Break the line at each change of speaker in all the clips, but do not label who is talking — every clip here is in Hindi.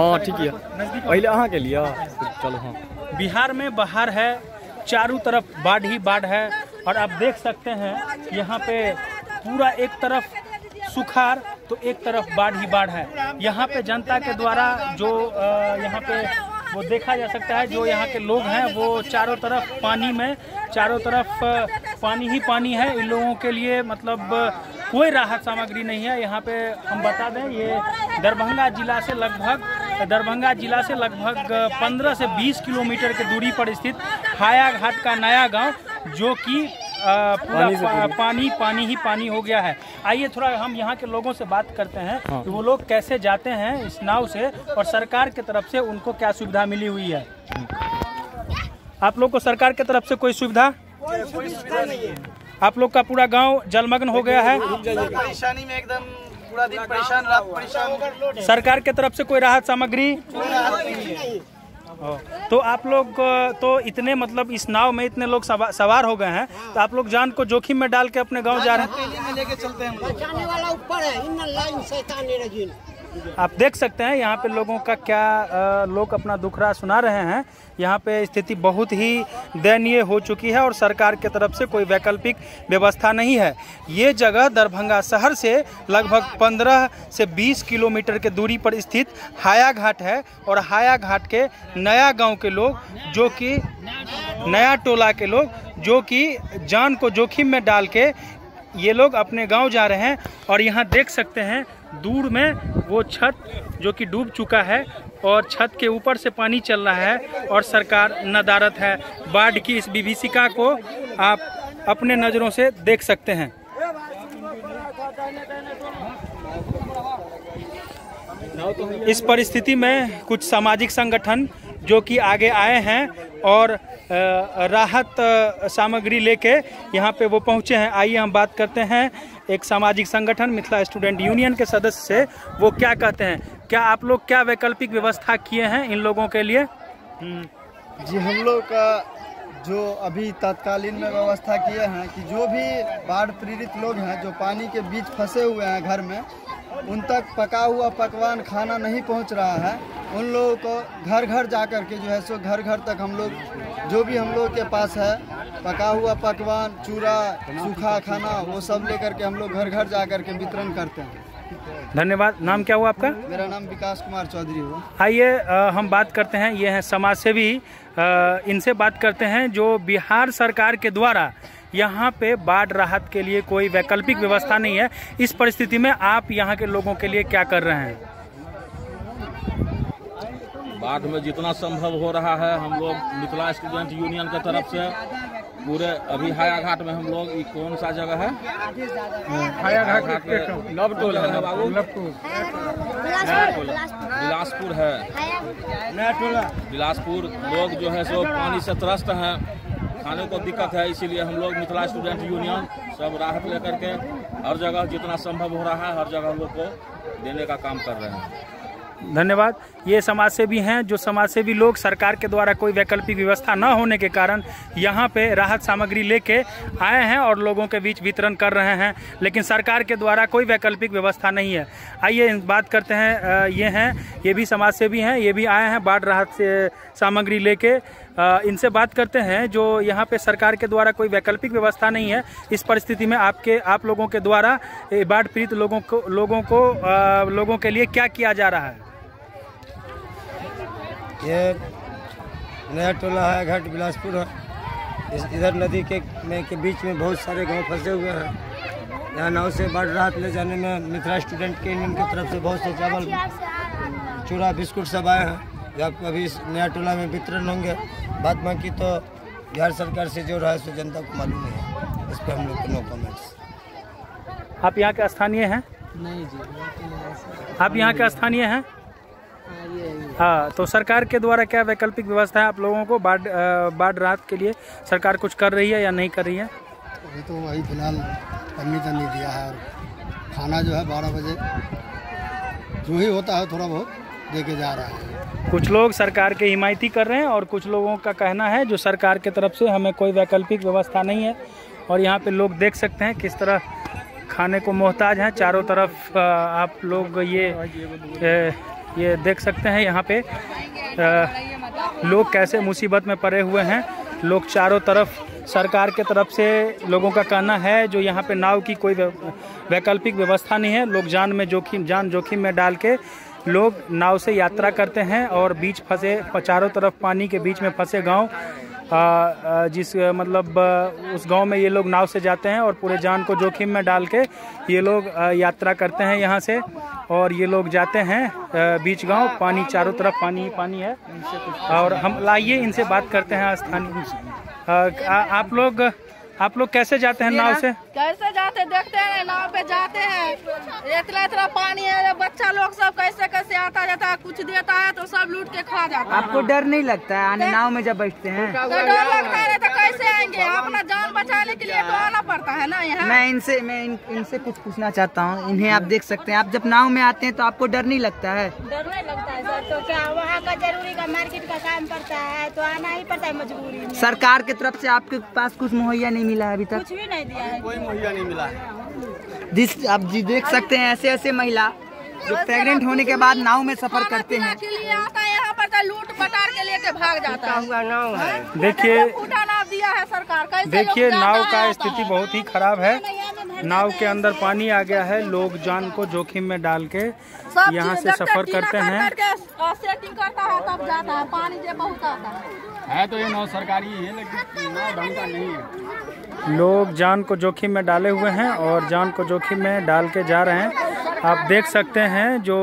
हाँ ठीक है। पहले अहाँ के लिया चलो हाँ।
बिहार में बाहर है चारों तरफ़ बाढ़ ही बाढ़ है और आप देख सकते हैं यहाँ पे पूरा एक तरफ़ सुखार तो एक तरफ़ बाढ़ ही बाढ़ है। यहाँ पे जनता के द्वारा जो यहाँ पे वो देखा जा सकता है जो यहाँ के लोग हैं वो चारों तरफ़ पानी में चारों तरफ़ पानी ही पानी है। इन लोगों के लिए मतलब कोई राहत सामग्री नहीं है। यहाँ पे हम बता दें ये दरभंगा जिला से लगभग दरभंगा जिला से लगभग 15 से 20 किलोमीटर की दूरी पर स्थित हाया घाट का नया गाँव जो कि पूरा
पानी
पा, पानी पानी ही पानी हो गया है। आइए थोड़ा हम यहाँ के लोगों से बात करते हैं
हाँ।
कि वो लोग कैसे जाते हैं इस नाव से और सरकार की तरफ़ से उनको क्या सुविधा मिली हुई है? आप लोग को सरकार की तरफ़ से कोई सुविधा? नहीं है। आप लोग का पूरा गाँव जलमग्न हो गया है।
परेशानी में एकदम पूरा दिन परेशान रात परेशान।
सरकार के तरफ़ से कोई राहत सामग्री? तो आप लोग तो इतने मतलब इस नाव में इतने लोग सवा, सवार हो गए हैं तो आप लोग जान को जोखिम में डाल के अपने गाँव जा रहे हैं?
लेके चलते हैं
बचाने वाला ऊपर है इन लाइन शैतानी रजीन
आप देख सकते हैं यहाँ पे लोगों का क्या लोग अपना दुखड़ा सुना रहे हैं। यहाँ पे स्थिति बहुत ही दयनीय हो चुकी है और सरकार के तरफ़ से कोई वैकल्पिक व्यवस्था नहीं है। ये जगह दरभंगा शहर से लगभग 15 से 20 किलोमीटर के दूरी पर स्थित हाया घाट है और हाया घाट के नया गाँव के लोग जो कि, नया टोला के लोग जो कि जान को जोखिम में डाल के ये लोग अपने गाँव जा रहे हैं और यहाँ देख सकते हैं दूर में वो छत जो कि डूब चुका है और छत के ऊपर से पानी चल रहा है और सरकार नदारत है। बाढ़ की इस विभीषिका को आप अपने नज़रों से देख सकते हैं। इस परिस्थिति में कुछ सामाजिक संगठन जो कि आगे आए हैं और राहत सामग्री लेके यहाँ पे वो पहुँचे हैं। आइए हम बात करते हैं एक सामाजिक संगठन, मिथिला स्टूडेंट यूनियन के सदस्य से वो क्या कहते हैं? क्या आप लोग क्या वैकल्पिक व्यवस्था किए हैं इन लोगों के लिए?
जी, हम लोग का जो अभी तत्कालीन में व्यवस्था किए हैं कि जो भी बाढ़ पीड़ित लोग हैं, जो पानी के बीच फंसे हुए हैं घर में, उन तक पका हुआ पकवान खाना नहीं पहुँच रहा है। उन लोगों को घर घर जा कर के जो है सो घर घर तक हम लोग, जो भी हम लोग के पास है पका हुआ पकवान चूरा सूखा खाना वो सब लेकर के हम लोग घर घर जा कर के वितरण करते हैं।
धन्यवाद। नाम क्या हुआ आपका?
मेरा नाम विकास कुमार चौधरी हुआ।
आइए हम बात करते हैं। ये हैं समाज सेवी इनसे बात करते हैं जो बिहार सरकार के द्वारा यहाँ पे बाढ़ राहत के लिए कोई वैकल्पिक व्यवस्था नहीं है। इस परिस्थिति में आप यहाँ के लोगों के लिए क्या कर रहे हैं?
बाढ़ में जितना संभव हो रहा है हम लोग मिथिला स्टूडेंट यूनियन के तरफ़ से पूरे अभी हाया घाट में हम लोग ये कौन सा जगह है? हाया घाट में नवटोल है बाबू बिलासपुर। है। बिलासपुर लोग जो है सो पानी से त्रस्त हैं। खाने को दिक्कत है इसीलिए हम लोग मिथिला स्टूडेंट यूनियन सब राहत लेकर के हर जगह जितना संभव हो रहा है हर जगह हम लोग को देने का काम कर रहे हैं।
धन्यवाद। ये समाज सेवी हैं जो समाज सेवी लोग सरकार के द्वारा कोई वैकल्पिक व्यवस्था न होने के कारण यहाँ पे राहत सामग्री लेके आए हैं और लोगों के बीच वितरण कर रहे हैं लेकिन सरकार के द्वारा कोई वैकल्पिक व्यवस्था नहीं है। आइए बात करते हैं ये हैं ये भी समाज सेवी हैं ये भी आए हैं बाढ़ राहत से सामग्री अ, इनसे बात करते हैं जो यहाँ पे सरकार के द्वारा कोई वैकल्पिक व्यवस्था नहीं है इस परिस्थिति में आपके आप लोगों के द्वारा बाढ़ पीड़ित लोगों को लोगों को लोगों के लिए क्या किया जा रहा है?
ये नया टोला है घाट बिलासपुर है। इस इधर नदी के में के बीच में बहुत सारे गाँव फंसे हुए हैं। यहाँ नाव से बाढ़ राहत ले जाने में मिथिला स्टूडेंट के यूनियन की तरफ़ से बहुत से चावल चूड़ा बिस्कुट सब आए हैं। जब अभी इस नया टोला में वितरण होंगे बात बाकी तो बिहार सरकार से जो रहा है सो जनता को मालूम नहीं है। इस पर हम लोग को नो कमेंट्स
आप यहाँ के स्थानीय हैं?
नहीं जी
आप यहाँ के स्थानीय हैं? हाँ तो सरकार के द्वारा क्या वैकल्पिक व्यवस्था है आप लोगों को बाढ़ बाढ़ राहत के लिए? सरकार कुछ कर रही है या नहीं कर रही है?
अभी तो वही फ़िलहाल परमिशन नहीं दिया है और खाना जो है बारह बजे जो ही होता है थोड़ा बहुत दे के जा रहा है।
कुछ लोग सरकार के हिमायती कर रहे हैं और कुछ लोगों का कहना है जो सरकार के तरफ़ से हमें कोई वैकल्पिक व्यवस्था नहीं है और यहाँ पे लोग देख सकते हैं किस तरह खाने को मोहताज हैं। चारों तरफ़ आप लोग ये ये देख सकते हैं यहाँ पे आ, लोग कैसे मुसीबत में पड़े हुए हैं। लोग चारों तरफ़ सरकार के तरफ़ से लोगों का कहना है जो यहाँ पे नाव की कोई वैकल्पिक व्यवस्था नहीं है। लोग जान में जोखिम जान जोखिम में डाल के लोग नाव से यात्रा करते हैं और बीच फंसे चारों तरफ़ पानी के बीच में फंसे गाँव। जिस मतलब उस गाँव में ये लोग नाव से जाते हैं और पूरे जान को जोखिम में डाल के ये लोग यात्रा करते हैं यहाँ से और ये लोग जाते हैं बीच गाँव पानी चारों तरफ़ पानी ही पानी है। और हम लाइए इनसे बात करते हैं स्थानीय। आप लोग आप लोग कैसे जाते हैं नाव से?
कैसे जाते देखते हैं नाव पे जाते हैं। इतना इतना पानी है बच्चा लोग सब कैसे कैसे आता जाता है कुछ देता है तो सब लूट के खा जाता है।
आपको डर नहीं लगता है? आने नाव में जब बैठते हैं।
तो डर लगता है तो कैसे आएँगे? अपना जान बचाने के लिए तो आना पड़ता है ना यहाँ।
मैं इनसे मैं इन, इनसे कुछ पूछना चाहता हूँ। इन्हें आप देख सकते हैं। आप जब नाव में आते हैं तो आपको डर नहीं लगता है?
डर नहीं लगता है सर। तो क्या वहाँ का ज़रूरी का मार्केट का काम पड़ता है? तो आना ही पड़ता है मजबूरी
सरकार की तरफ़ ऐसी आपके पास कुछ मुहैया नहीं मिला है अभी तक?
कुछ भी नहीं दिया है।
कोई मुहैया नहीं मिला
जिस आप जी देख सकते हैं ऐसे ऐसे महिला जो प्रेग्नेंट होने के बाद नाव में सफ़र करते हैं।
के लिए आता है यहाँ पर तो लूट पटार के लेके भाग जाता हुआ है।
देखिए
नाव दिया है सरकार
देखिए नाव का स्थिति बहुत ही खराब है। नाव के अंदर पानी आ गया है लोग जान को जोखिम में डाल के यहाँ से सफ़र करते हैं।
करता है तब जाता है पानी जो बहुत आता है।
है तो ये नाव सरकारी है लेकिन नाव ढंग का नहीं है।
लोग जान को जोखिम में डाले हुए हैं और जान को जोखिम में डाल के जा रहे हैं। आप देख सकते हैं जो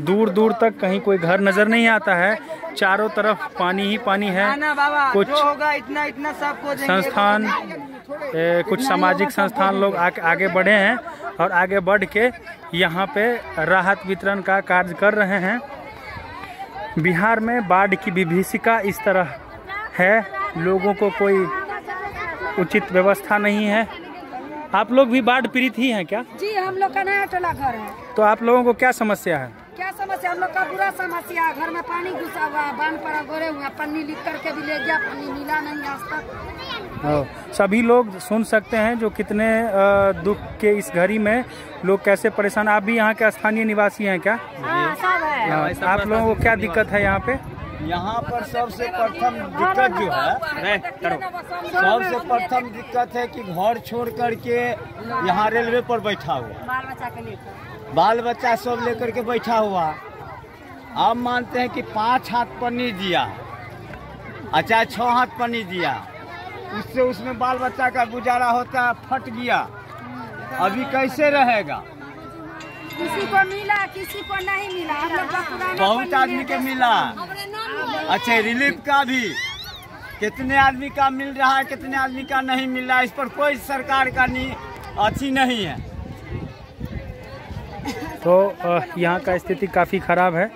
दूर दूर तक कहीं कोई घर नज़र नहीं आता है। चारों तरफ़ पानी ही पानी है। कुछ
होगा इतना इतना देंगे।
संस्थान ए, कुछ सामाजिक संस्थान लोग आगे आगे बढ़े हैं और आगे बढ़ के यहाँ पे राहत वितरण का कार्य कर रहे हैं। बिहार में बाढ़ की विभीषिका इस तरह है। लोगों को कोई उचित व्यवस्था नहीं है। आप लोग भी बाढ़ पीड़ित ही हैं क्या?
जी हम लोग का नया टोला घर है।
तो आप लोगों को क्या समस्या है?
क्या समस्या? हम लोग का बुरा समस्या है। घर में पानी घुसा हुआ बाँध पड़ा गोरे हुआ पन्नी लिख करके भी ले गया पानी मिला नहीं आज तक।
हाँ, सभी लोग सुन सकते हैं जो कितने दुख के इस घड़ी में लोग कैसे परेशान। आप भी यहाँ के स्थानीय निवासी हैं क्या?
हाँ सब है।
हाँ, आप लोगों को क्या दिक्कत है यहाँ पे?
यहाँ पर सबसे प्रथम दिक्कत जो है सबसे प्रथम दिक्कत है कि घर छोड़ करके यहाँ रेलवे पर बैठा हुआ।
बाल बच्चा के लिए
बाल बच्चा सब लेकर के बैठा हुआ। आप मानते हैं कि पाँच हाथ पन्नी दिया अच्छा छः हाथ पन्नी दिया। उससे उसमें बाल बच्चा का गुजारा होता है फट गया। अभी कैसे रहेगा?
किसी को मिला किसी को नहीं मिला।
बहुत आदमी के मिला। अच्छा रिलीफ का भी। कितने आदमी का मिल रहा है कितने आदमी का नहीं मिल रहा है इस पर कोई सरकार का नहीं अच्छी नहीं है।
तो यहाँ का स्थिति काफ़ी खराब है।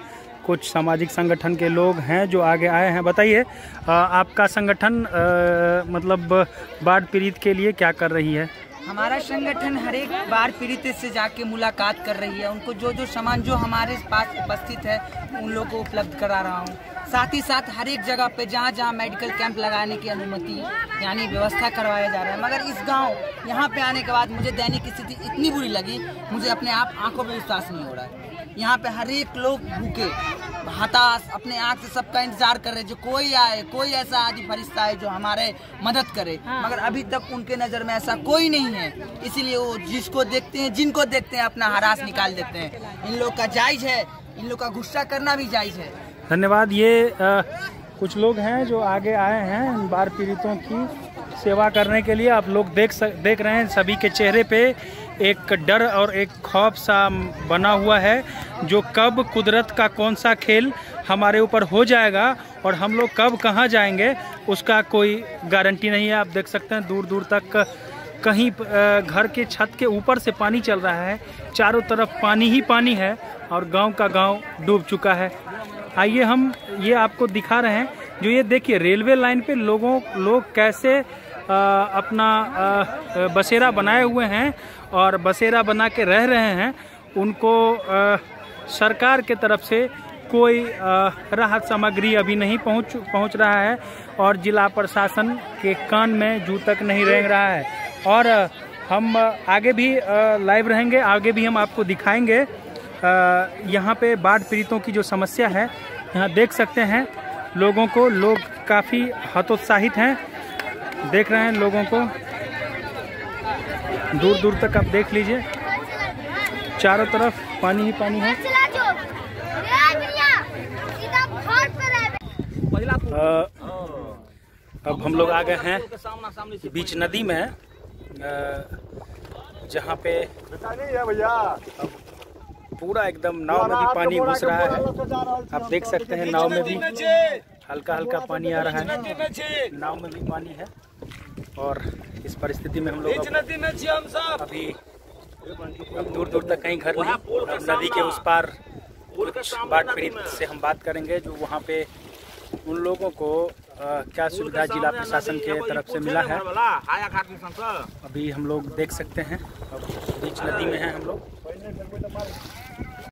कुछ सामाजिक संगठन के लोग हैं जो आगे आए हैं। बताइए आपका संगठन अ, मतलब बाढ़ पीड़ित के लिए क्या कर रही है?
हमारा संगठन हर एक बार पीड़ित से जाके मुलाकात कर रही है। उनको जो जो सामान जो हमारे पास उपस्थित है, उन लोगों को उपलब्ध करा रहा हूँ। साथ ही साथ हर एक जगह पे जहाँ जहाँ मेडिकल कैंप लगाने की अनुमति, यानी व्यवस्था करवाया जा रहा है। मगर इस गाँव, यहाँ पे आने के बाद मुझे दैनिक स्थिति इतनी बुरी लगी, मुझे अपने आप आँखों पर विश्वास नहीं हो रहा है। यहाँ पे हर एक लोग भूखे हताश अपने आँख से सबका इंतज़ार कर रहे हैं जो कोई आए कोई ऐसा आदि फरिश्ता है जो हमारे मदद करे। हाँ। मगर अभी तक उनके नज़र में ऐसा कोई नहीं है। इसीलिए वो जिसको देखते हैं जिनको देखते हैं अपना हरास निकाल देते हैं। इन लोग का जायज़ है इन लोग का गुस्सा करना भी जायज़ है।
धन्यवाद ये अ, कुछ लोग हैं जो आगे आए हैं इन बाढ़ पीड़ितों की सेवा करने के लिए। आप लोग देख सक, देख रहे हैं सभी के चेहरे पे। एक डर और एक खौफ सा बना हुआ है जो कब कुदरत का कौन सा खेल हमारे ऊपर हो जाएगा और हम लोग कब कहाँ जाएँगे, उसका कोई गारंटी नहीं है। आप देख सकते हैं दूर दूर तक कहीं घर के छत के ऊपर से पानी चल रहा है। चारों तरफ़ पानी ही पानी है और गाँव का गाँव डूब चुका है। आइए हम ये आपको दिखा रहे हैं। जो ये देखिए, रेलवे लाइन पे लोगों, लोग कैसे अपना बसेरा बनाए हुए हैं और बसेरा बना के रह रहे हैं। उनको सरकार के तरफ़ से कोई राहत सामग्री अभी नहीं पहुँच पहुँच रहा है और जिला प्रशासन के कान में जू तक नहीं रेंग रहा है। और हम आगे भी लाइव रहेंगे, आगे भी हम आपको दिखाएँगे। यहाँ पे बाढ़ पीड़ितों की जो समस्या है, यहाँ देख सकते हैं। लोगों को, लोग काफ़ी हतोत्साहित हैं। देख रहे हैं लोगों को। दूर दूर तक आप देख लीजिए। चारों तरफ़ पानी ही पानी है। अब हम लोग आ गए हैं बीच नदी में जहाँ पे अब पूरा एकदम नाव में भी पानी घुस रहा है। आप देख सकते हैं नाव में भी हल्का हल्का पानी आ रहा है। नाव में भी पानी है। और इस परिस्थिति में हम लोग अभी अब दूर दूर तक कहीं घर नहीं। नदी के उस पार कुछ बाढ़ पीड़ित से हम बात करेंगे जो वहाँ पे उन लोगों को अ, क्या सुविधा जिला प्रशासन के तरफ़ से मिला है? अभी हम लोग देख सकते हैं। अब बीच नदी में हैं हम लोग।